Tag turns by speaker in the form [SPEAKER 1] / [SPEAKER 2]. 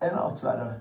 [SPEAKER 1] and outsider.